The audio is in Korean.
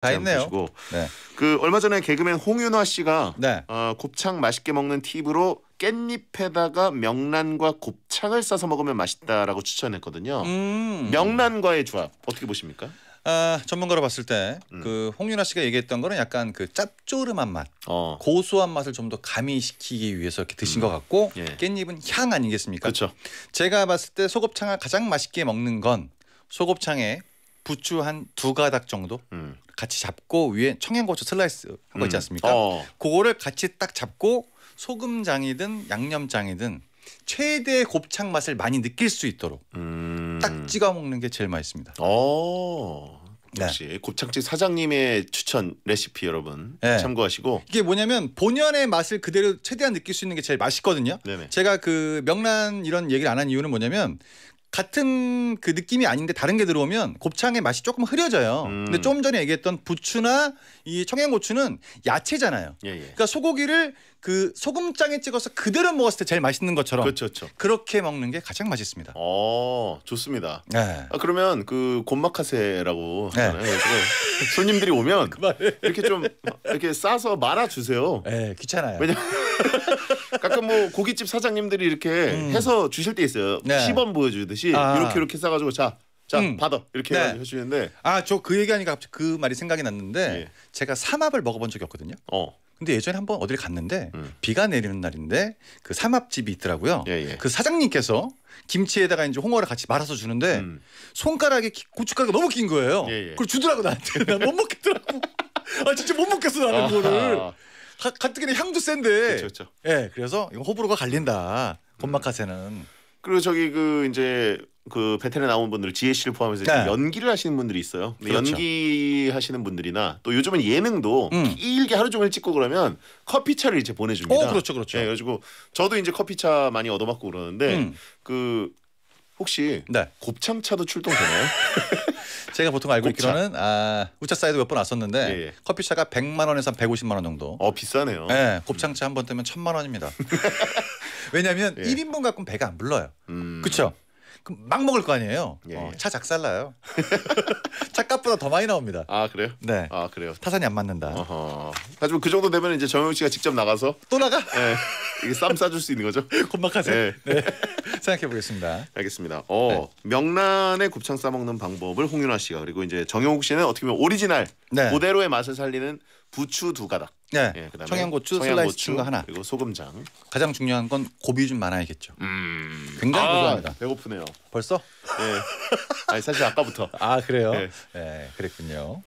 다 있네요. 보시고. 네. 그 얼마 전에 개그맨 홍윤화 씨가 네. 어, 곱창 맛있게 먹는 팁으로 깻잎에다가 명란과 곱창을 싸서 먹으면 맛있다라고 추천했거든요. 음. 명란과의 조합 어떻게 보십니까? 아, 전문가로 봤을 때 음. 그 홍윤아 씨가 얘기했던 거는 약간 그 짭조름한 맛, 어, 고소한 맛을 좀 더 가미시키기 위해서 이렇게 드신 것 같고 예. 깻잎은 향 아니겠습니까? 그렇죠. 제가 봤을 때 소곱창을 가장 맛있게 먹는 건 소곱창에 부추 한 두 가닥 정도 음. 같이 잡고 위에 청양고추 슬라이스 한 거 있지 음. 않습니까? 어. 그거를 같이 딱 잡고 소금장이든 양념장이든 최대의 곱창 맛을 많이 느낄 수 있도록 음. 딱 찍어 먹는 게 제일 맛있습니다. 어. 네. 역시 곱창집 사장님의 추천 레시피 여러분 네. 참고하시고. 이게 뭐냐면 본연의 맛을 그대로 최대한 느낄 수 있는 게 제일 맛있거든요. 네네. 제가 그 명란 이런 얘기를 안 한 이유는 뭐냐면 같은 그 느낌이 아닌데 다른 게 들어오면 곱창의 맛이 조금 흐려져요. 음. 근데 좀 전에 얘기했던 부추나 이 청양고추는 야채잖아요. 예 예. 그러니까 소고기를 그 소금장에 찍어서 그대로 먹었을 때 제일 맛있는 것처럼 그렇죠, 그렇죠. 그렇게 먹는 게 가장 맛있습니다. 어, 좋습니다. 네. 아, 그러면 그 곤마카세라고 네. 손님들이 오면 이렇게 좀 이렇게 싸서 말아 주세요. 네, 귀찮아요. 왜냐 가끔 뭐 고깃집 사장님들이 이렇게 음. 해서 주실 때 있어요. 네. 시범 보여주듯이 아. 이렇게 이렇게 싸가지고 자, 자 음. 받아 이렇게 네. 해주는데 아, 저 그 얘기하니까 갑자기 그 말이 생각이 났는데 예. 제가 삼합을 먹어본 적이 없거든요. 어, 근데 예전에 한번 어딜 갔는데 음. 비가 내리는 날인데 그 삼합집이 있더라고요. 예, 예. 그 사장님께서 김치에다가 이제 홍어를 같이 말아서 주는데 음. 손가락에 기- 고춧가루가 너무 긴 거예요. 예, 예. 그걸 주더라고 나한테. 나 못 먹겠더라고. 아 진짜 못 먹겠어 나는 그거를. 가, 가뜩이나 향도 센데. 그렇죠. 예, 그래서 이거 호불호가 갈린다. 곤마카세는. 그리고 저기 그 이제 그 베테랑 나온 분들 지혜 씨를 포함해서 네. 연기를 하시는 분들이 있어요. 그렇죠. 연기 하시는 분들이나 또 요즘은 예능도 음. 길게 하루 종일 찍고 그러면 커피차를 이제 보내줍니다. 어, 그렇죠, 그렇죠. 예, 그래가지고 저도 이제 커피차 많이 얻어먹고 그러는데 음. 그 혹시 네. 곱창차도 출동되나요? 제가 보통 알고 곱창. 있기로는 아, 우차 사이드 몇 번 왔었는데 예, 예. 커피차가 100만 원에서 한 150만 원 정도. 어 비싸네요. 네, 곱창차 한 번 뜨면 천만 원입니다. 왜냐하면 예. 1인분 갖고는 배가 안 불러요. 음. 그렇죠? 그럼 막 먹을 거 아니에요. 예, 어, 예. 차 작살나요. 차값보다 더 많이 나옵니다. 아 그래요? 네, 아 그래요. 타산이 안 맞는다. 어허. 하지만 그 정도 되면 이제 정영 씨가 직접 나가서 또 나가? 예, 이게 쌈 싸줄 수 있는 거죠? 곤박하세요. 네. 네. 생각해 보겠습니다. 알겠습니다. 어 명란에 곱창 싸 먹는 방법을 홍윤아 씨가 그리고 이제 정영욱 씨는 어떻게 보면 오리지널 네. 그대로의 맛을 살리는 부추 두 가닥. 네. 예, 그다음에 청양고추, 슬라이스 친거 하나. 그리고 소금장. 가장 중요한 건 고비 좀 많아야겠죠. 음. 굉장히 아, 고소합니다. 배고프네요. 벌써? 예. 아니 사실 아까부터. 아 그래요? 네. 네, 그랬군요.